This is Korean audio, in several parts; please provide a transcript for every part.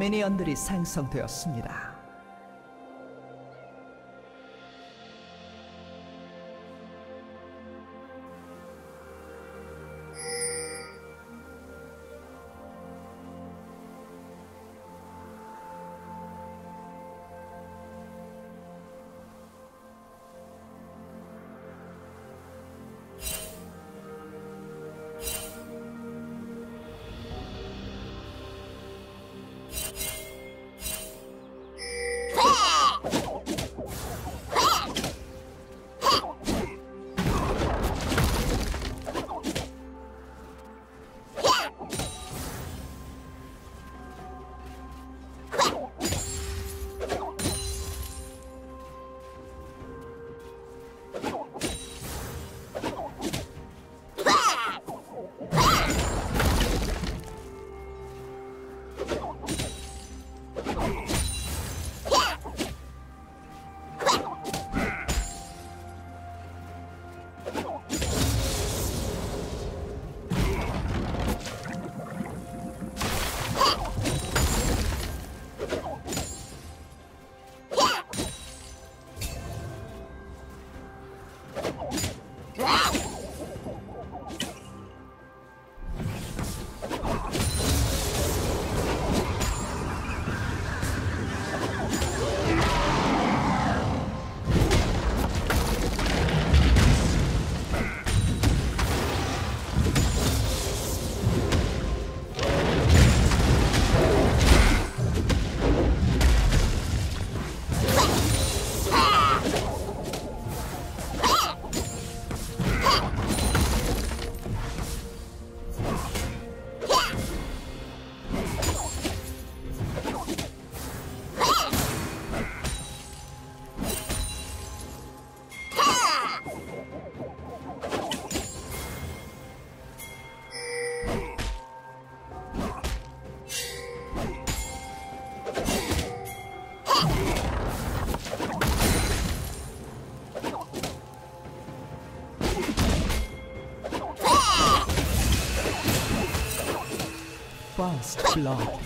미니언들이 생성되었습니다. First blood.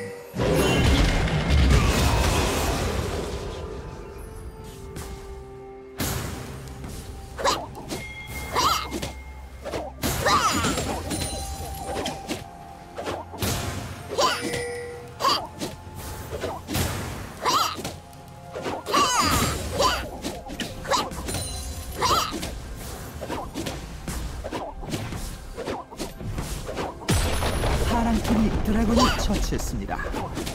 Amen. 처치했습니다.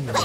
학살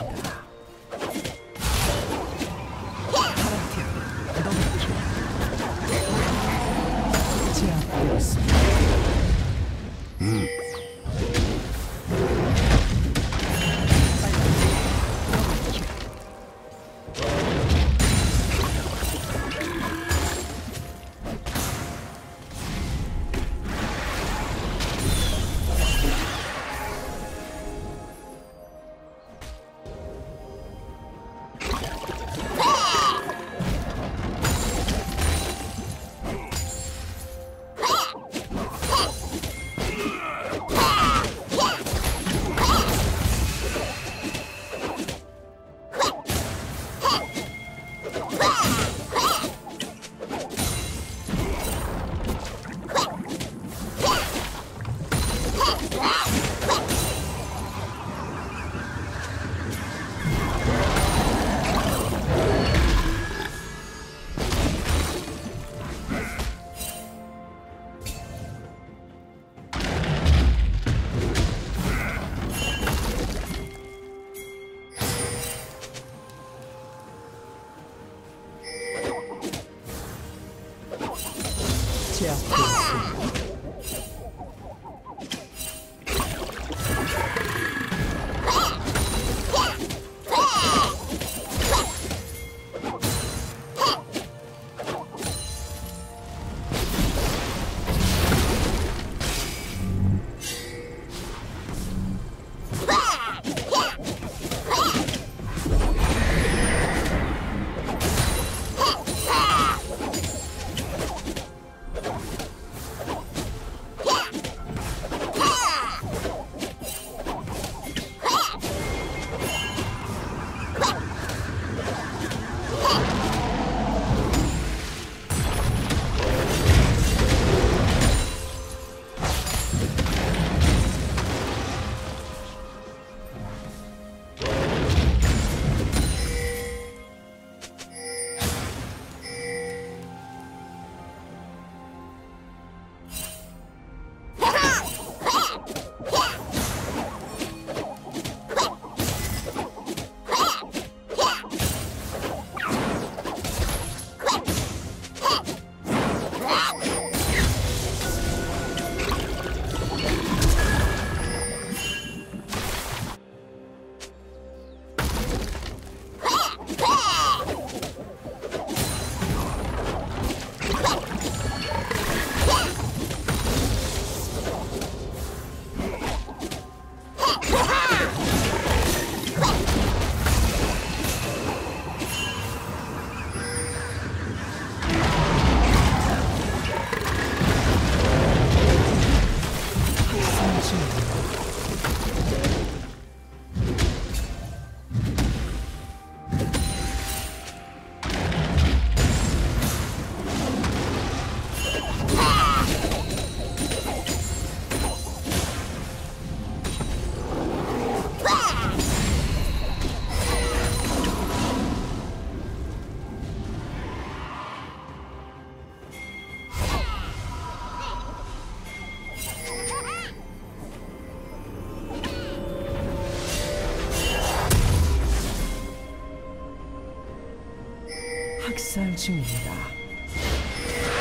학살 중입니다.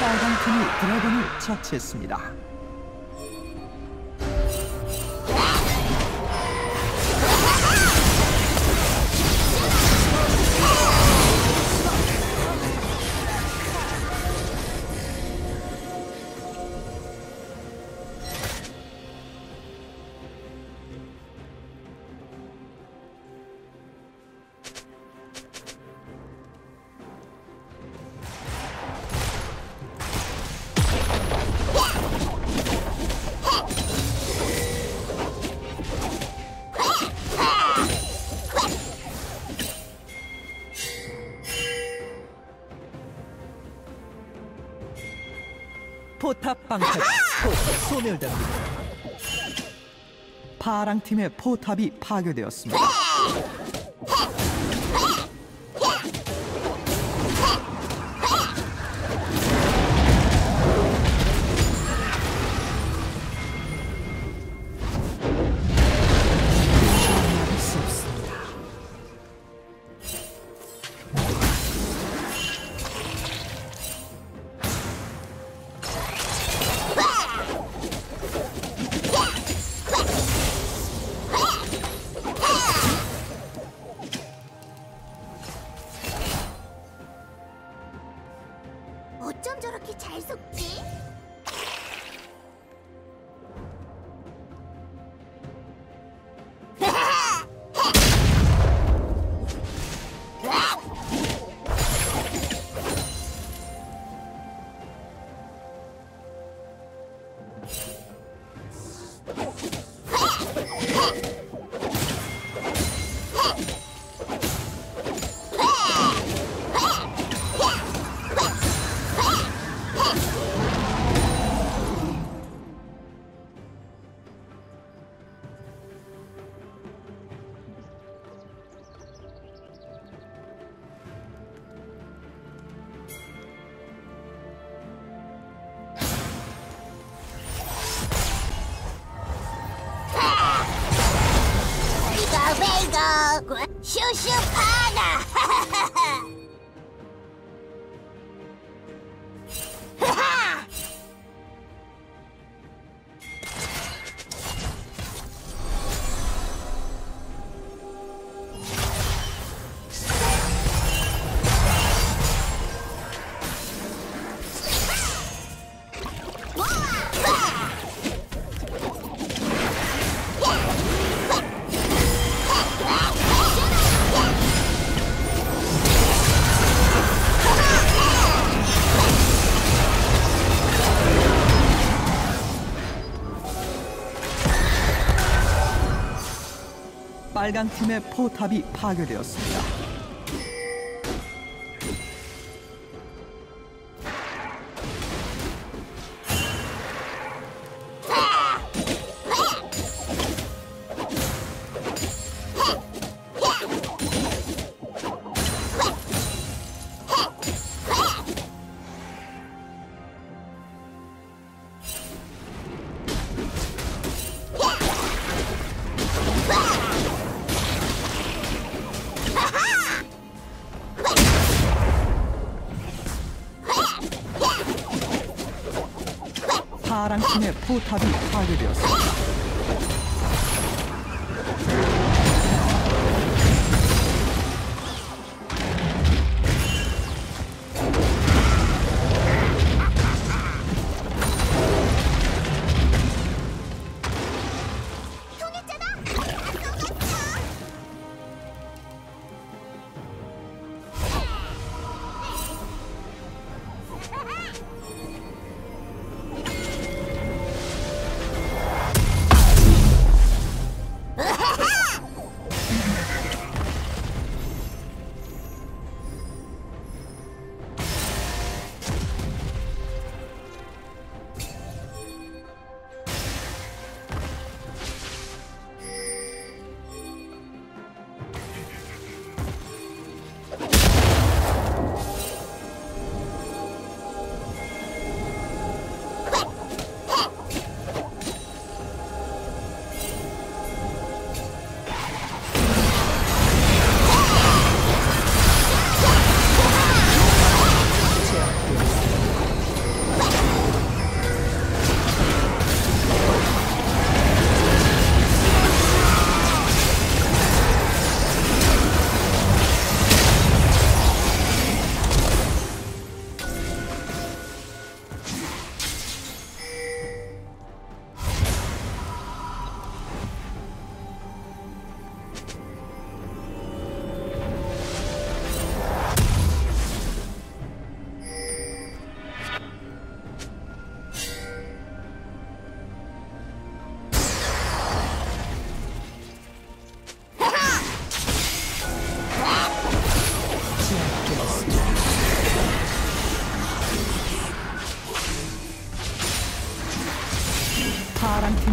빨간 팀이 드래곤을 처치했습니다. 파랑 팀의 포탑이 파괴되었습니다. 베이거 베이 빨간 팀의 포탑이 파괴되었습니다. 포탑이 파괴되었습니다.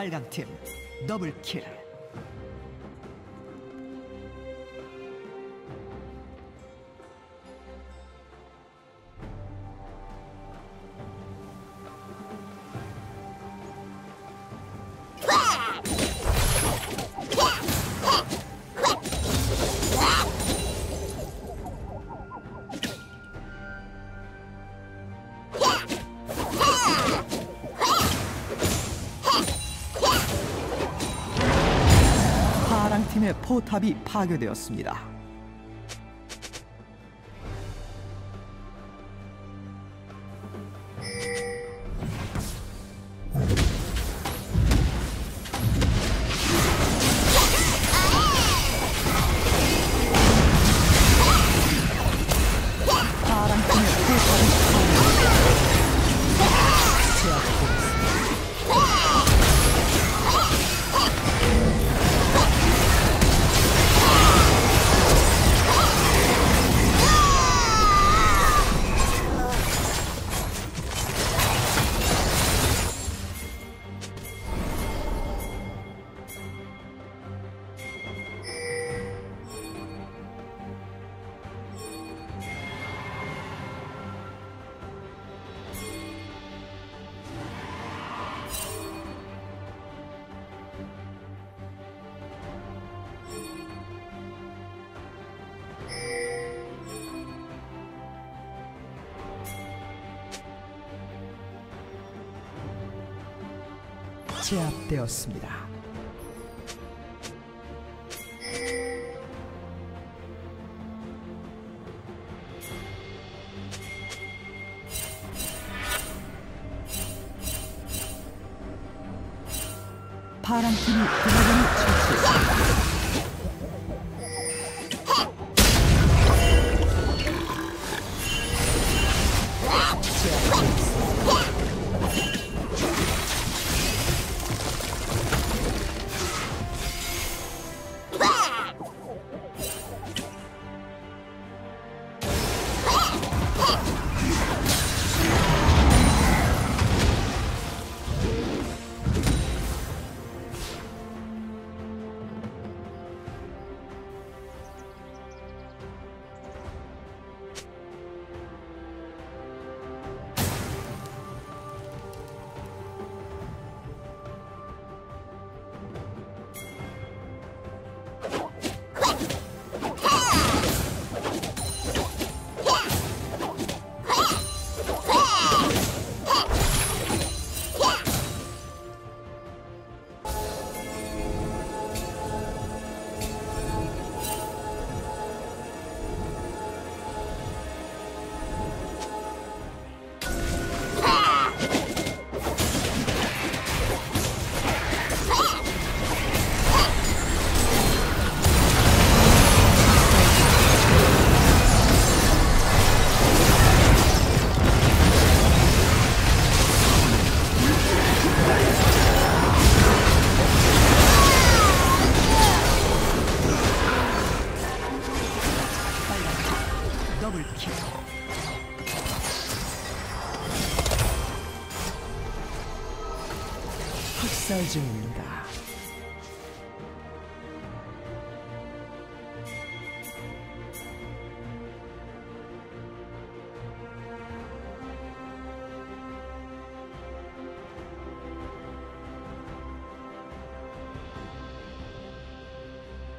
빨간 팀 더블킬. 팀의 포탑이 파괴되었습니다. 제압되었습니다.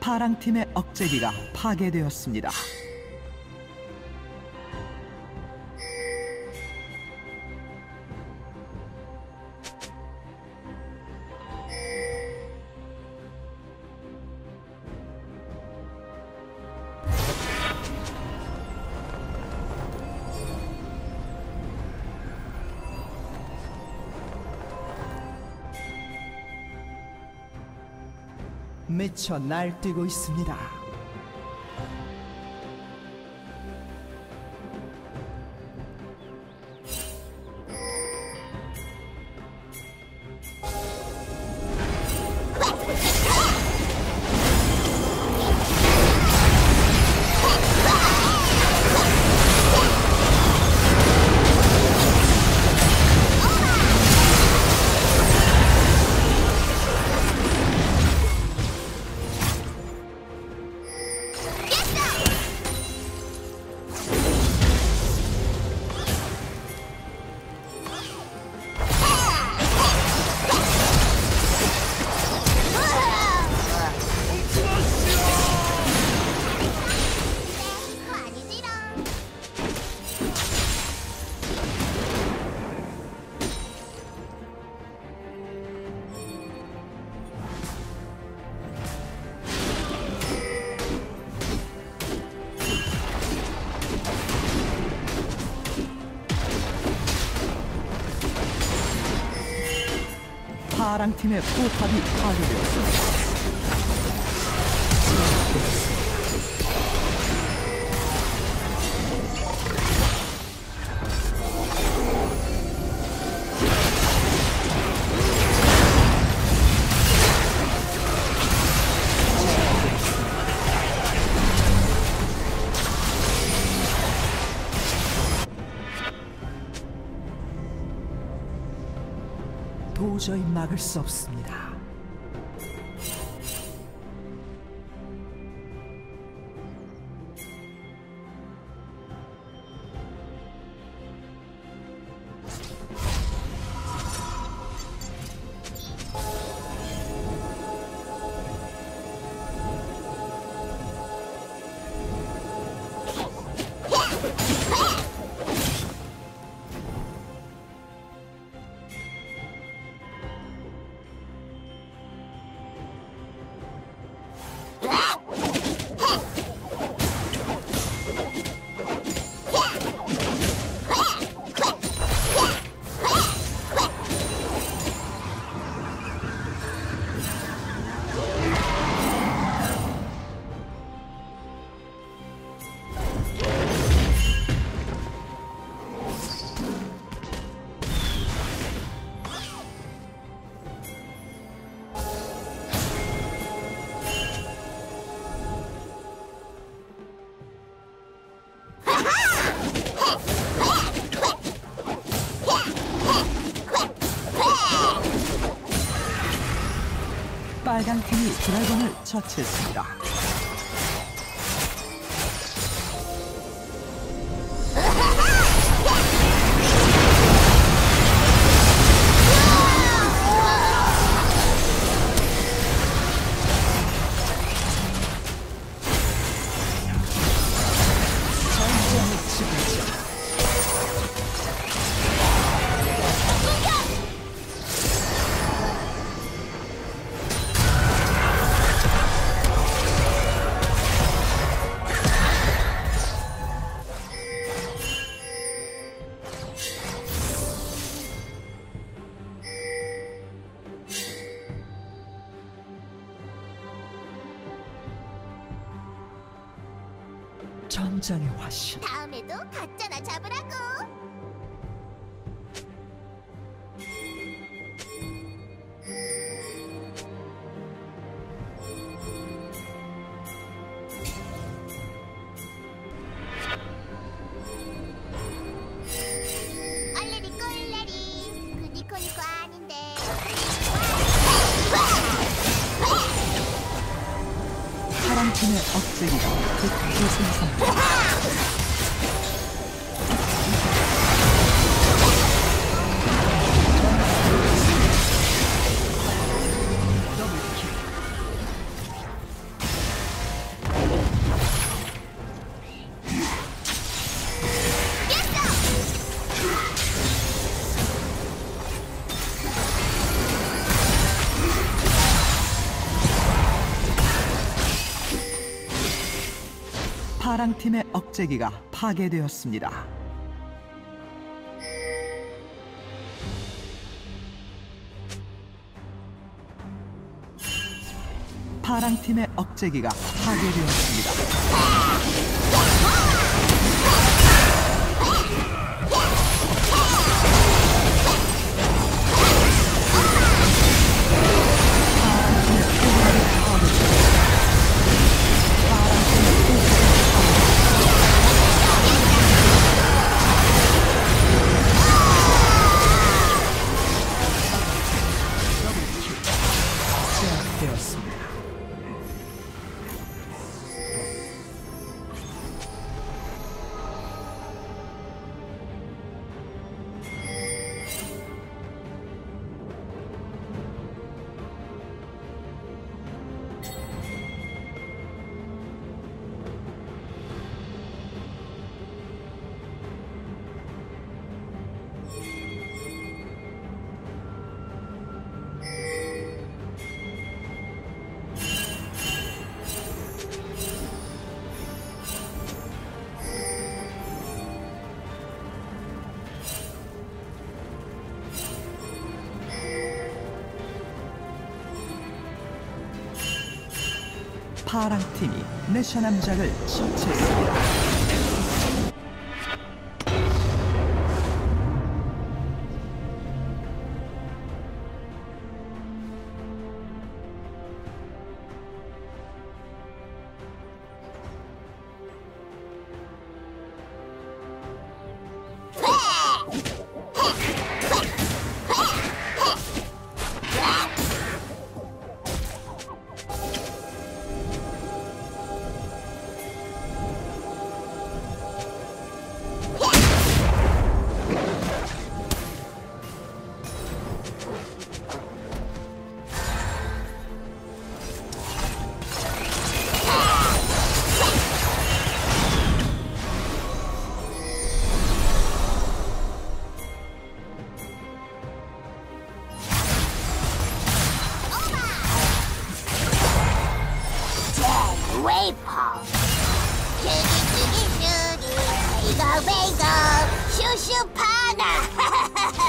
파랑 팀의 억제기가 파괴되었습니다. 미쳐 날뛰고 있습니다. 파랑 팀의 포탑이 파괴되었습니다. 도저히 막을 수 없습니다. 팀이 드래곤을 처치했습니다. 파랑팀의 억제기가 파괴되었습니다. 파랑팀의 억제기가 파괴되었습니다. 파랑팀이 내셔남작을 처치했습니다. Bagel, Shoo Shoo Pana!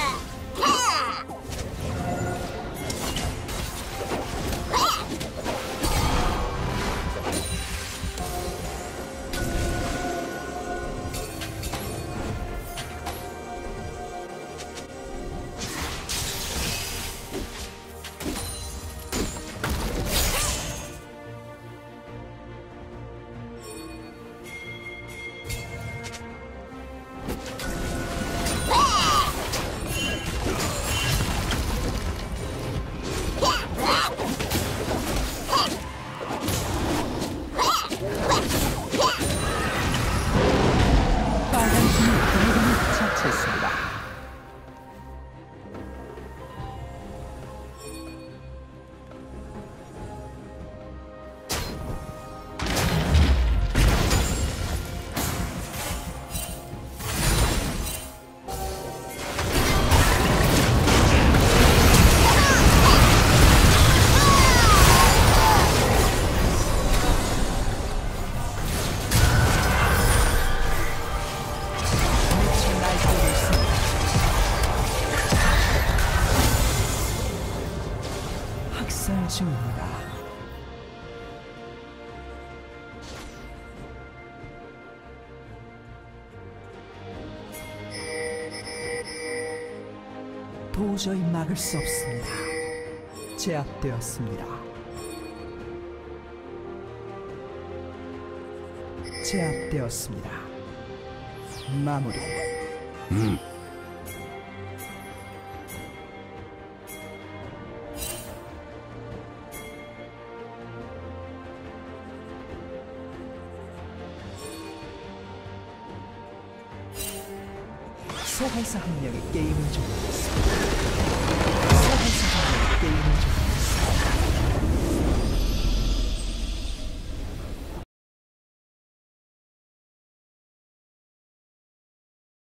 도저히 막을 수 없습니다. 제압되었습니다. 제압되었습니다. 마무리. 종료했습니다. 소환사 한 명이 게임을 종료했습니다.